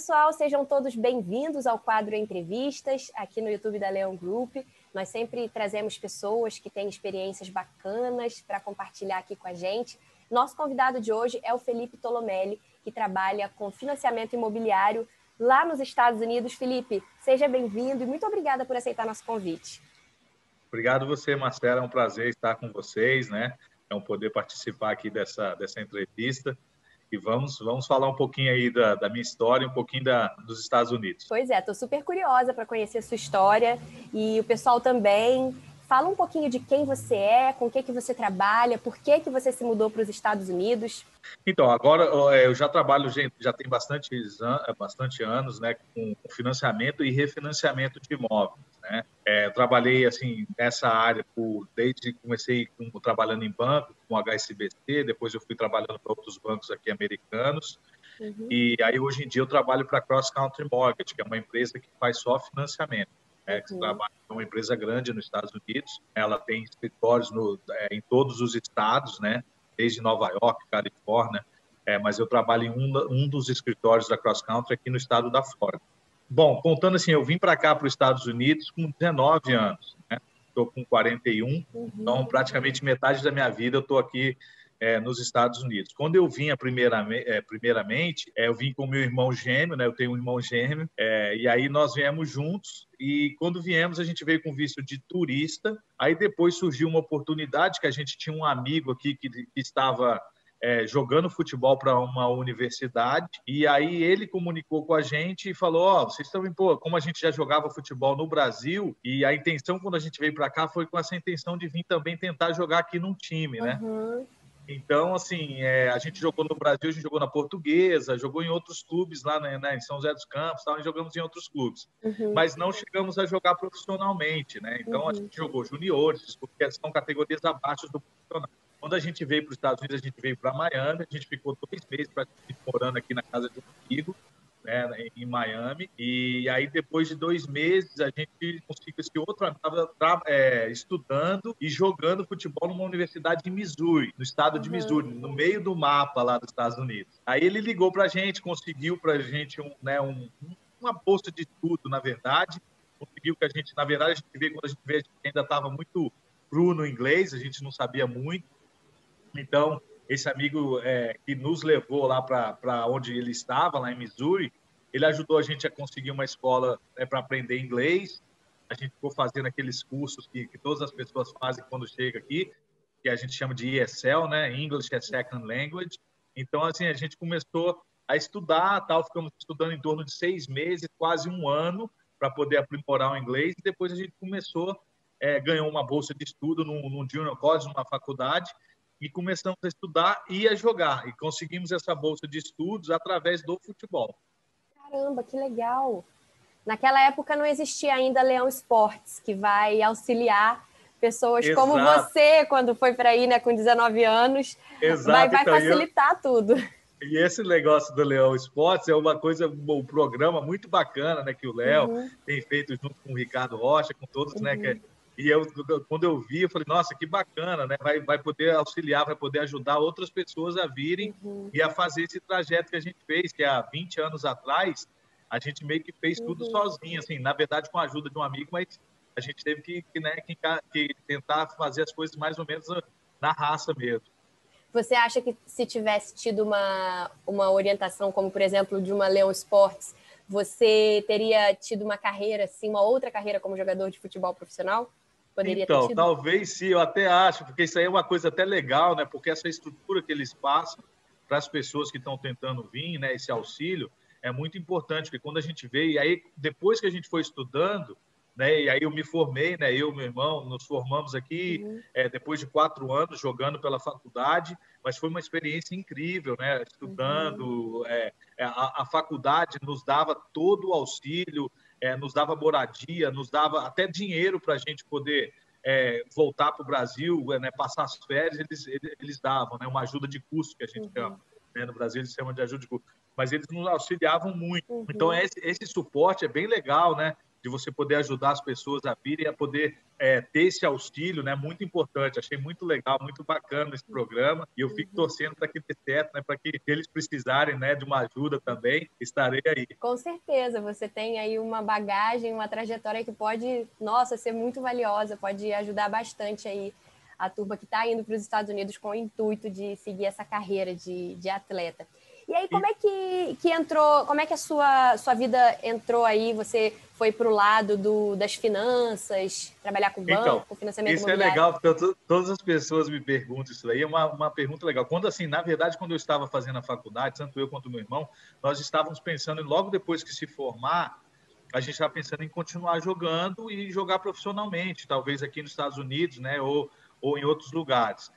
pessoal, sejam todos bem-vindos ao quadro Entrevistas aqui no YouTube da Leão Group. Nós sempre trazemos pessoas que têm experiências bacanas para compartilhar aqui com a gente. Nosso convidado de hoje é o Felipe Tolomelli, que trabalha com financiamento imobiliário lá nos Estados Unidos. Felipe, seja bem-vindo e muito obrigada por aceitar nosso convite. Obrigado você, Marcela. É um prazer estar com vocês, né? É um poder participar aqui dessa, dessa entrevista. E vamos, vamos falar um pouquinho aí da, da minha história, um pouquinho da, dos Estados Unidos. Pois é, estou super curiosa para conhecer a sua história e o pessoal também. Fala um pouquinho de quem você é, com o que, que você trabalha, por que, que você se mudou para os Estados Unidos. Então, agora é, eu já trabalho, já tem bastante, bastante anos né, com financiamento e refinanciamento de imóveis. Né? É, eu trabalhei assim nessa área por, desde que comecei com, trabalhando em banco, com HSBC, depois eu fui trabalhando para outros bancos aqui americanos. Uhum. E aí hoje em dia eu trabalho para a Cross Country Mortgage, que é uma empresa que faz só financiamento né, que uhum. trabalha em uma empresa grande nos Estados Unidos. Ela tem escritórios no, é, em todos os estados, né, desde Nova York, Califórnia, é, mas eu trabalho em um, um dos escritórios da Cross Country aqui no estado da Flórida. Bom, contando assim, eu vim para cá, para os Estados Unidos, com 19 anos, estou né? com 41, uhum. então praticamente metade da minha vida eu estou aqui é, nos Estados Unidos. Quando eu vinha primeiramente, é, primeiramente é, eu vim com meu irmão gêmeo, né? Eu tenho um irmão gêmeo, é, e aí nós viemos juntos. E quando viemos, a gente veio com visto de turista. Aí depois surgiu uma oportunidade que a gente tinha um amigo aqui que, que estava é, jogando futebol para uma universidade. E aí ele comunicou com a gente e falou: Ó, oh, vocês estão, pô, como a gente já jogava futebol no Brasil, e a intenção quando a gente veio para cá foi com essa intenção de vir também tentar jogar aqui num time, né? Uhum. Então, assim, é, a gente jogou no Brasil, a gente jogou na Portuguesa, jogou em outros clubes lá né, né, em São José dos Campos, tal, e jogamos em outros clubes. Uhum. Mas não chegamos a jogar profissionalmente, né? Então, uhum. a gente jogou juniores, porque são categorias abaixo do profissional. Quando a gente veio para os Estados Unidos, a gente veio para Miami, a gente ficou dois meses morando aqui na casa de um amigo, né, em Miami. E aí, depois de dois meses, a gente conseguiu esse outro estava é, estudando e jogando futebol numa universidade em Missouri, no estado de Missouri, uhum. no meio do mapa lá dos Estados Unidos. Aí ele ligou para a gente, conseguiu para a gente um, né, um, uma bolsa de estudo, na verdade. Conseguiu que a gente, na verdade, a gente vê quando a gente vê, a gente ainda estava muito cru no inglês, a gente não sabia muito. Então, esse amigo é, que nos levou lá para onde ele estava, lá em Missouri, ele ajudou a gente a conseguir uma escola é, para aprender inglês. A gente ficou fazendo aqueles cursos que, que todas as pessoas fazem quando chega aqui, que a gente chama de ESL, né? English as Second Language. Então, assim, a gente começou a estudar, tal, ficamos estudando em torno de seis meses, quase um ano, para poder aprimorar o inglês. E depois a gente começou, é, ganhou uma bolsa de estudo num, num junior college, numa faculdade, e começamos a estudar e a jogar. E conseguimos essa bolsa de estudos através do futebol. Caramba, que legal! Naquela época não existia ainda Leão Esportes, que vai auxiliar pessoas Exato. como você, quando foi para aí né, com 19 anos. Exato. Vai, vai então, facilitar eu... tudo. E esse negócio do Leão Esportes é uma coisa, um programa muito bacana, né? Que o Léo uhum. tem feito junto com o Ricardo Rocha, com todos, uhum. né? Que é uhum. E eu, quando eu vi, eu falei, nossa, que bacana, né? Vai, vai poder auxiliar, vai poder ajudar outras pessoas a virem uhum. e a fazer esse trajeto que a gente fez, que há 20 anos atrás, a gente meio que fez tudo uhum. sozinho, assim, na verdade com a ajuda de um amigo, mas a gente teve que, que, né, que, que tentar fazer as coisas mais ou menos na raça mesmo. Você acha que se tivesse tido uma, uma orientação, como por exemplo de uma Leão Sports, você teria tido uma carreira, assim, uma outra carreira como jogador de futebol profissional? Poderia então, talvez sim, eu até acho, porque isso aí é uma coisa até legal, né? Porque essa estrutura que eles passam para as pessoas que estão tentando vir, né? Esse auxílio é muito importante, porque quando a gente vê, e aí depois que a gente foi estudando, né? E aí eu me formei, né? Eu, meu irmão, nos formamos aqui uhum. é, depois de quatro anos jogando pela faculdade, mas foi uma experiência incrível, né? Estudando, uhum. é, a, a faculdade nos dava todo o auxílio, é, nos dava moradia, nos dava até dinheiro para a gente poder é, voltar para o Brasil, é, né, passar as férias, eles, eles davam, né, uma ajuda de custo que a gente uhum. chama. Né, no Brasil eles chamam de ajuda de custo. Mas eles nos auxiliavam muito. Uhum. Então, esse, esse suporte é bem legal, né? De você poder ajudar as pessoas a virem a poder é, ter esse auxílio, né? Muito importante. Achei muito legal, muito bacana esse programa e eu fico uhum. torcendo para que dê certo, né? Para que eles precisarem, né? De uma ajuda também, estarei aí. Com certeza, você tem aí uma bagagem, uma trajetória que pode, nossa, ser muito valiosa, pode ajudar bastante aí a turma que está indo para os Estados Unidos com o intuito de seguir essa carreira de, de atleta. E aí, como é que, que entrou, como é que a sua, sua vida entrou aí? Você foi para o lado do, das finanças, trabalhar com banco, então, financiamento isso é legal, porque todas as pessoas me perguntam isso aí, é uma, uma pergunta legal. Quando, assim, na verdade, quando eu estava fazendo a faculdade, tanto eu quanto meu irmão, nós estávamos pensando, logo depois que se formar, a gente estava pensando em continuar jogando e jogar profissionalmente, talvez aqui nos Estados Unidos, né, ou, ou em outros lugares.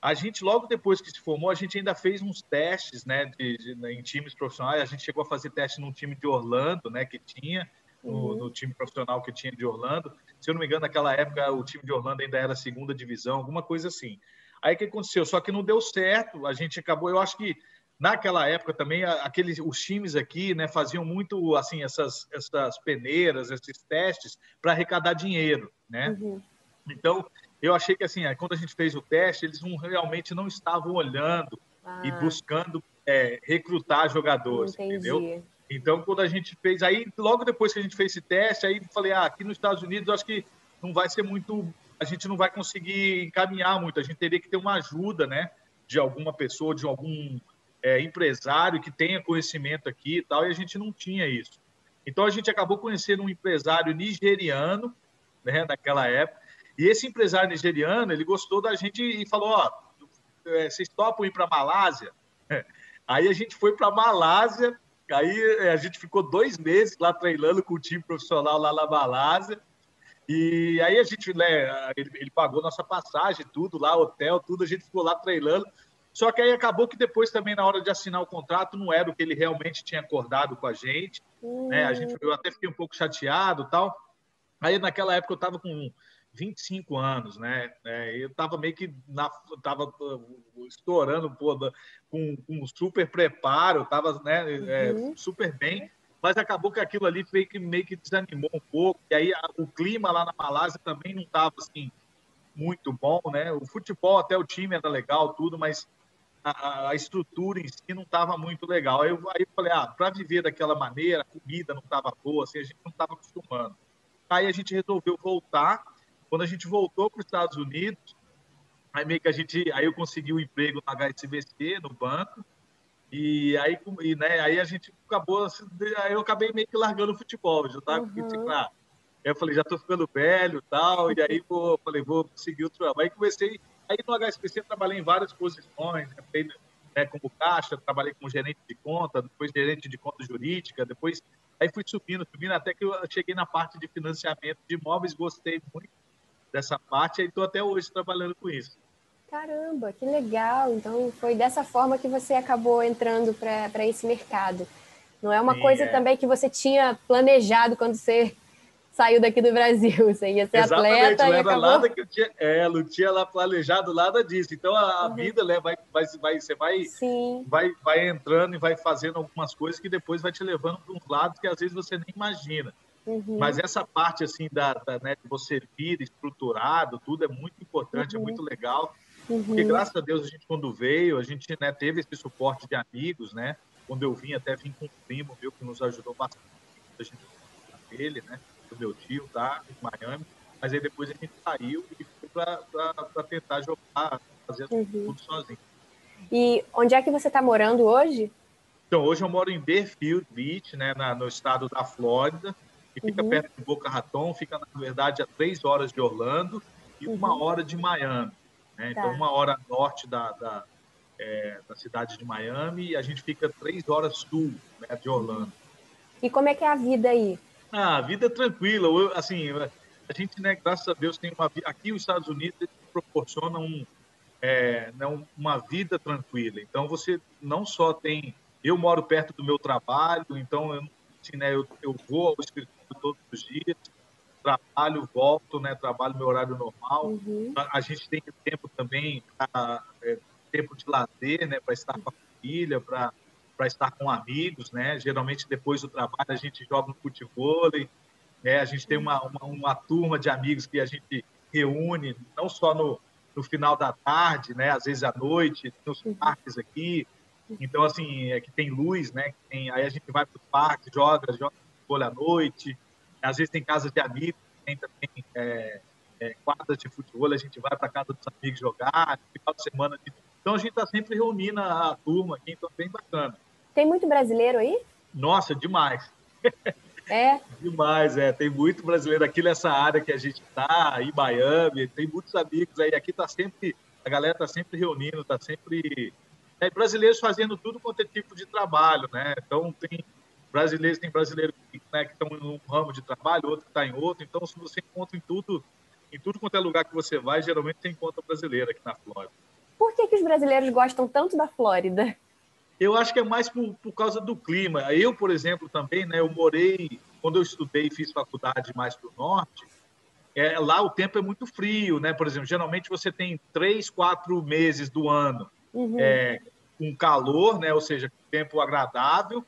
A gente, logo depois que se formou, a gente ainda fez uns testes né, de, de, né, em times profissionais. A gente chegou a fazer teste num time de Orlando, né, que tinha, no, uhum. no, time profissional que tinha de Orlando. Se eu não me engano, naquela época o time de Orlando ainda era segunda divisão, alguma coisa assim. Aí o que aconteceu? Só que não deu certo. A gente acabou, eu acho que naquela época também aqueles os times aqui né faziam muito assim essas essas peneiras esses testes para arrecadar dinheiro né uhum. então eu achei que assim, quando a gente fez o teste, eles não, realmente não estavam olhando ah. e buscando é, recrutar jogadores, Entendi. entendeu? Então, quando a gente fez, aí logo depois que a gente fez esse teste, aí falei, ah, aqui nos Estados Unidos, acho que não vai ser muito, a gente não vai conseguir encaminhar muito, a gente teria que ter uma ajuda, né, de alguma pessoa, de algum é, empresário que tenha conhecimento aqui e tal, e a gente não tinha isso. Então, a gente acabou conhecendo um empresário nigeriano, né, naquela época, e esse empresário nigeriano, ele gostou da gente e falou, ó, é, vocês topam ir para Malásia? Aí a gente foi para Malásia, aí é, a gente ficou dois meses lá treinando com o time profissional lá na Malásia. E aí a gente, né, ele, ele, pagou nossa passagem, tudo lá, hotel, tudo, a gente ficou lá treinando. Só que aí acabou que depois também, na hora de assinar o contrato, não era o que ele realmente tinha acordado com a gente. Né? A gente eu até fiquei um pouco chateado tal. Aí naquela época eu estava com 25 anos, né? É, eu estava meio que na, tava uh, estourando pô, com, com super preparo, estava né, é, uhum. super bem, mas acabou que aquilo ali meio que, meio que desanimou um pouco. E aí o clima lá na Malásia também não estava assim muito bom, né? O futebol até o time era legal, tudo, mas a, a estrutura em si não estava muito legal. Aí eu, aí eu falei, ah, para viver daquela maneira, a comida não estava boa, assim, a gente não estava acostumando. Aí a gente resolveu voltar quando a gente voltou para os Estados Unidos, aí meio que a gente, aí eu consegui um emprego no HSBC, no banco, e aí, e, né, aí a gente acabou, assim, aí eu acabei meio que largando o futebol, já tava uhum. tipo, ah, eu falei, já estou ficando velho tal, e aí vou, falei, vou seguir o trabalho. Aí comecei, aí no HSBC trabalhei em várias posições, né, né, como caixa, trabalhei como gerente de conta, depois gerente de conta jurídica, depois aí fui subindo, subindo, até que eu cheguei na parte de financiamento de imóveis, gostei muito, dessa parte e estou até hoje trabalhando com isso. Caramba, que legal! Então foi dessa forma que você acabou entrando para esse mercado. Não é uma Sim, coisa é. também que você tinha planejado quando você saiu daqui do Brasil. Você ia ser Exatamente, atleta não e acabou... nada que eu tinha, é, não tinha lá planejado nada disso. Então a, uhum. vida né, vai, vai, vai, você vai, vai, vai entrando e vai fazendo algumas coisas que depois vai te levando para uns lados que às vezes você nem imagina. Uhum. Mas essa parte assim da, da né, de você vir estruturado, tudo é muito importante, é uhum. é muito legal. Uhum. Porque graças a Deus a gente quando veio, a gente né, teve esse suporte de amigos, né? Quando eu vim, até vim com um primo meu que nos ajudou bastante. A gente ele, né? Do meu tio, tá? Em Miami. Mas aí depois a gente saiu e foi para tentar jogar, fazer uhum. tudo sozinho. E onde é que você está morando hoje? Então, hoje eu moro em Deerfield Beach, né, na, no estado da Flórida que fica uhum. perto de Boca Raton, fica, na verdade, a três horas de Orlando e uhum. uma hora de Miami. Né? Então, tá. Então, uma hora norte da, da, é, da, cidade de Miami e a gente fica três horas sul né, de Orlando. E como é que é a vida aí? Ah, a vida é tranquila. Eu, assim, a gente, né, graças a Deus, tem uma aqui os Estados Unidos proporcionam um, é, né, uma vida tranquila. Então, você não só tem... Eu moro perto do meu trabalho, então eu, assim, né, eu, eu vou ao escritório todos os dias, trabalho, volto, né? Trabalho meu horário normal. Uhum. A, gente tem tempo também, pra, é, tempo de lazer, né? Para estar com a família, para para estar com amigos, né? Geralmente depois do trabalho a gente joga um futebol né? A gente tem uma, uma, uma turma de amigos que a gente reúne, não só no, no final da tarde, né? Às vezes à noite, nos uhum. parques aqui. Então, assim, é que tem luz, né? Tem, aí a gente vai para o parque, joga, joga futebol à noite. Às vezes tem casa de amigos, tem também é, é, quadras de futebol, a gente vai para casa dos amigos jogar, final de semana. Então, a gente está sempre reunindo a, a turma aqui, então é bem bacana. Tem muito brasileiro aí? Nossa, demais. É? Demais, é. Tem muito brasileiro aqui nessa área que a gente está, em Miami, tem muitos amigos aí. Aqui tá sempre, a galera está sempre reunindo, está sempre. É, brasileiros fazendo tudo quanto é tipo de trabalho, né? Então, tem brasileiros, tem brasileiros né, que estão em um ramo de trabalho, outro que está em outro. Então, se você encontra em tudo, em tudo quanto é lugar que você vai, geralmente você encontra brasileiro aqui na Flórida. Por que, que os brasileiros gostam tanto da Flórida? Eu acho que é mais por, por causa do clima. Eu, por exemplo, também, né? Eu morei, quando eu estudei e fiz faculdade mais para o norte, é, lá o tempo é muito frio, né? Por exemplo, geralmente você tem três, quatro meses do ano uhum. é, com calor, né? Ou seja, tempo agradável.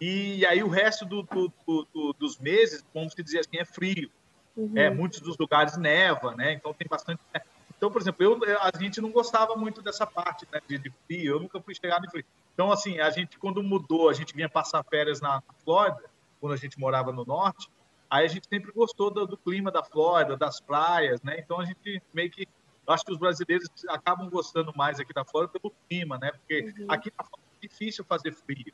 E aí o resto do, do, do, dos meses, como se dizer assim, é frio. Uhum. É, muitos dos lugares neva, né? Então tem bastante. Então, por exemplo, eu, a gente não gostava muito dessa parte né, de, de frio. Eu nunca fui chegar no frio. Então, assim, a gente, quando mudou, a gente vinha passar férias na Flórida, quando a gente morava no norte, aí a gente sempre gostou do, do clima da Flórida, das praias, né? Então, a gente meio que. Eu acho que os brasileiros acabam gostando mais aqui da Flórida pelo clima, né? Porque uhum. aqui na Flórida é difícil fazer frio.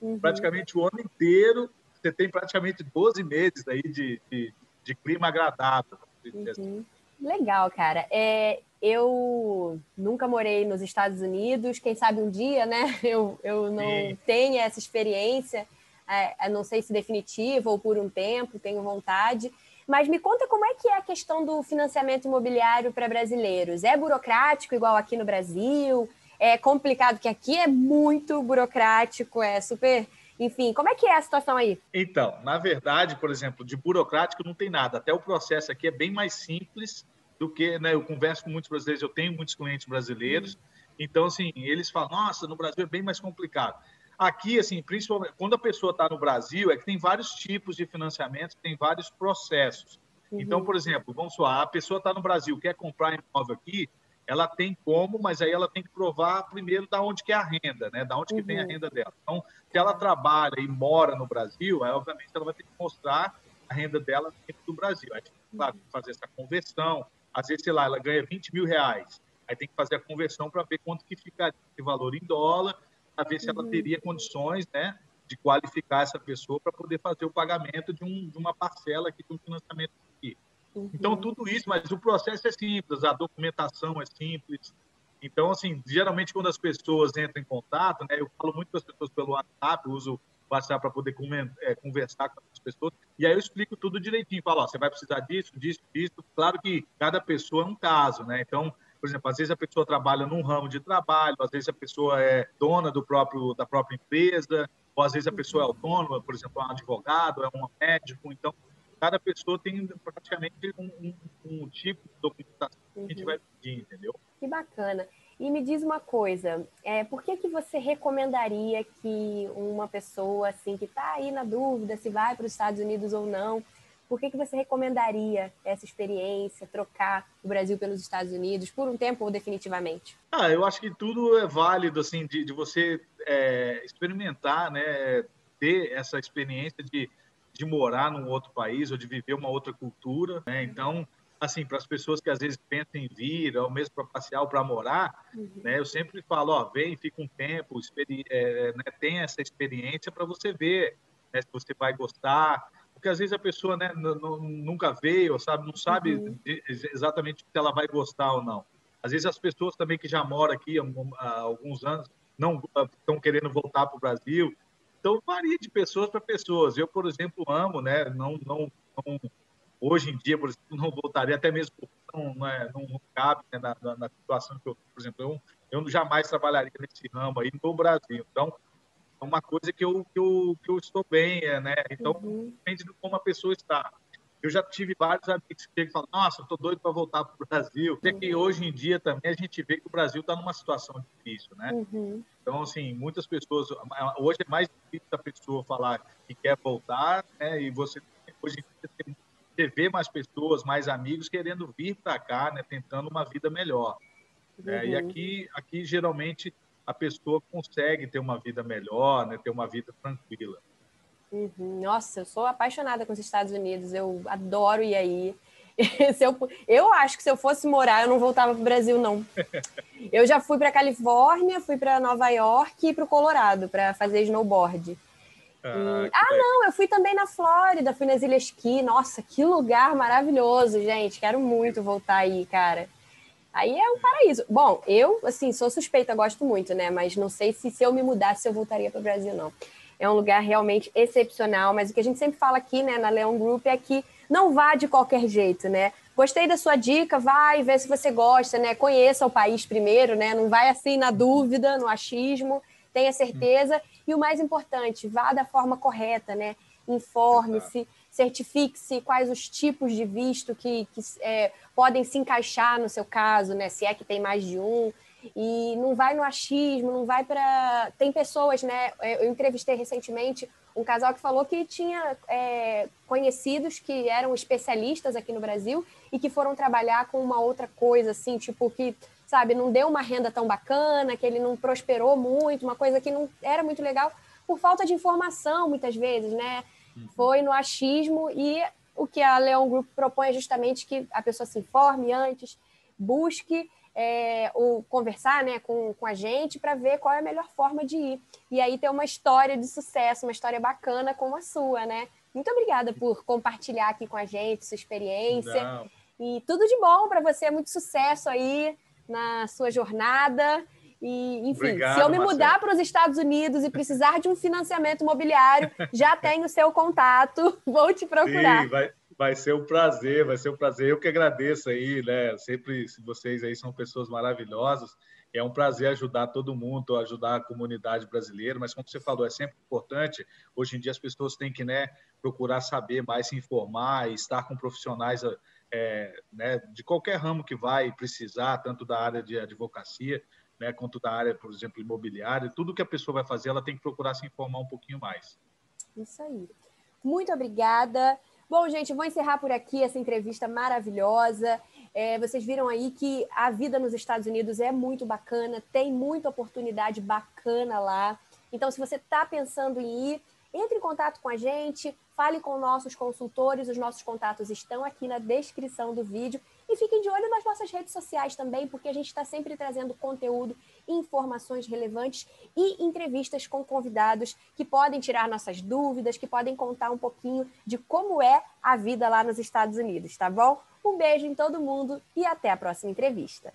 Uhum. Praticamente o ano inteiro, você tem praticamente 12 meses aí de, de, de clima agradável. Uhum. Legal, cara. É, eu nunca morei nos Estados Unidos, quem sabe um dia, né? Eu, eu não Sim. tenho essa experiência, é, não sei se definitiva ou por um tempo, tenho vontade. Mas me conta como é que é a questão do financiamento imobiliário para brasileiros. É burocrático igual aqui no Brasil? É complicado, que aqui é muito burocrático, é super. Enfim, como é que é a situação aí? Então, na verdade, por exemplo, de burocrático não tem nada. Até o processo aqui é bem mais simples do que, né, eu converso com muitos brasileiros, eu tenho muitos clientes brasileiros, uhum. então, assim, eles falam, nossa, no Brasil é bem mais complicado. Aqui, assim, principalmente, quando a pessoa está no Brasil, é que tem vários tipos de financiamento, tem vários processos. Uhum. Então, por exemplo, vamos lá, a pessoa está no Brasil, quer comprar imóvel aqui, ela tem como, mas aí ela tem que provar primeiro da onde que é a renda, né? Da onde uhum. que vem a uhum. renda dela. Então, se ela trabalha e mora no Brasil, aí, obviamente ela vai ter que mostrar a renda dela dentro do Brasil. Aí, claro, fazer essa conversão, às vezes, sei lá, ela ganha 20 mil reais. Aí tem que fazer a conversão para ver quanto que fica esse valor em dólar, para ver se ela teria condições, né, de qualificar essa pessoa para poder fazer o pagamento de, um, de uma parcela aqui de um financiamento aqui. Uhum. Então, tudo isso, mas o processo é simples, a documentação é simples. Então, assim, geralmente quando as pessoas entram em contato, né, eu falo muito com as pessoas pelo WhatsApp, uso WhatsApp para poder é, conversar com as pessoas. E aí eu explico tudo direitinho. Falo, ó, você vai precisar disso, disso, disso. Claro que cada pessoa é um caso, né? Então, por exemplo, às vezes a pessoa trabalha num ramo de trabalho, às vezes a pessoa é dona do próprio da própria empresa, ou às vezes a pessoa é autônoma, por exemplo, é um advogado, é um médico. Então, cada pessoa tem praticamente um, um, um tipo de documentação que a gente uhum. vai pedir, entendeu? Que bacana. E me diz uma coisa, é, por que, que você recomendaria que uma pessoa assim que está aí na dúvida se vai para os Estados Unidos ou não, por que, que você recomendaria essa experiência, trocar o Brasil pelos Estados Unidos por um tempo ou definitivamente? Ah, eu acho que tudo é válido assim de, de você é, experimentar, né, ter essa experiência de, de morar num outro país ou de viver uma outra cultura, né? Então assim, para as pessoas que às vezes pensam em vir, ou mesmo para passear ou para morar, uhum. né, eu sempre falo, ó, vem, fica um tempo, é, né, tem essa experiência para você ver né, se você vai gostar, porque às vezes a pessoa né, nunca veio, sabe, não sabe uhum. exatamente se ela vai gostar ou não. Às vezes as pessoas também que já moram aqui há alguns anos não estão querendo voltar para o Brasil, então varia de pessoas para pessoas. Eu, por exemplo, amo, né, não, não, não hoje em dia, por exemplo, não voltaria, até mesmo porque não, não, é, não cabe né, na, na, situação que eu, por exemplo, eu, eu jamais trabalharia nesse ramo aí no Brasil. Então, é uma coisa que eu, que eu, que eu estou bem, é, né? Então, uhum. depende de como a pessoa está. Eu já tive vários amigos que falam, nossa, estou doido para voltar para o Brasil. Até que uhum. hoje em dia também a gente vê que o Brasil está numa situação difícil, né? Uhum. Então, assim, muitas pessoas... Hoje é mais difícil a pessoa falar que quer voltar, né? E você hoje você vê mais pessoas, mais amigos querendo vir para cá, né, tentando uma vida melhor. Né? Uhum. E aqui, aqui geralmente a pessoa consegue ter uma vida melhor, né, ter uma vida tranquila. Uhum. Nossa, eu sou apaixonada com os Estados Unidos, eu adoro ir aí. se eu, eu acho que se eu fosse morar, eu não voltava para o Brasil, não. Eu já fui para Califórnia, fui para Nova York e para o Colorado para fazer snowboard. Ah, ah não, eu fui também na Flórida, fui nas Ilhas Ski. Nossa, que lugar maravilhoso, gente. Quero muito voltar aí, cara. Aí é um paraíso. Bom, eu, assim, sou suspeita, gosto muito, né? Mas não sei se se eu me mudasse, eu voltaria para o Brasil, não. É um lugar realmente excepcional, mas o que a gente sempre fala aqui, né, na Leão Group é que não vá de qualquer jeito, né? Gostei da sua dica, vai ver se você gosta, né? Conheça o país primeiro, né? Não vai assim na dúvida, no achismo, tenha certeza. E o mais importante, vá da forma correta, né? Informe-se, certifique-se quais os tipos de visto que, que é, podem se encaixar no seu caso, né? Se é que tem mais de um. E não vai no achismo, não vai para. Tem pessoas, né? Eu entrevistei recentemente um casal que falou que tinha é, conhecidos que eram especialistas aqui no Brasil e que foram trabalhar com uma outra coisa, assim, tipo, que, sabe, não deu uma renda tão bacana, que ele não prosperou muito, uma coisa que não era muito legal, por falta de informação, muitas vezes, né? Foi no achismo e o que a Leon Group propõe é justamente que a pessoa se informe antes, busque é, o conversar né, com, com a gente para ver qual é a melhor forma de ir. E aí ter uma história de sucesso, uma história bacana como a sua, né? Muito obrigada por compartilhar aqui com a gente sua experiência. E tudo de bom para você, muito sucesso aí na sua jornada. E, enfim, Obrigado, se eu me mudar para os Estados Unidos e precisar de um financiamento imobiliário, já tenho o seu contato, vou te procurar. Sim, vai, Vai ser um prazer, vai ser um prazer. Eu que agradeço aí, né? Sempre vocês aí são pessoas maravilhosas. É um prazer ajudar todo mundo, ajudar a comunidade brasileira, mas como você falou, é sempre importante. Hoje em dia as pessoas têm que né, procurar saber mais, se informar, estar com profissionais é, né, de qualquer ramo que vai precisar, tanto da área de advocacia, né, quanto da área, por exemplo, imobiliária. Tudo que a pessoa vai fazer, ela tem que procurar se informar um pouquinho mais. Isso aí. Muito obrigada. Bom, gente, vou encerrar por aqui essa entrevista maravilhosa. É, vocês viram aí que a vida nos Estados Unidos é muito bacana, tem muita oportunidade bacana lá. Então, se você está pensando em ir, entre em contato com a gente, fale com nossos consultores, os nossos contatos estão aqui na descrição do vídeo. E fiquem de olho nas nossas redes sociais também, porque a gente está sempre trazendo conteúdo, informações relevantes e entrevistas com convidados que podem tirar nossas dúvidas, que podem contar um pouquinho de como é a vida lá nos Estados Unidos, tá bom? Um beijo em todo mundo e até a próxima entrevista.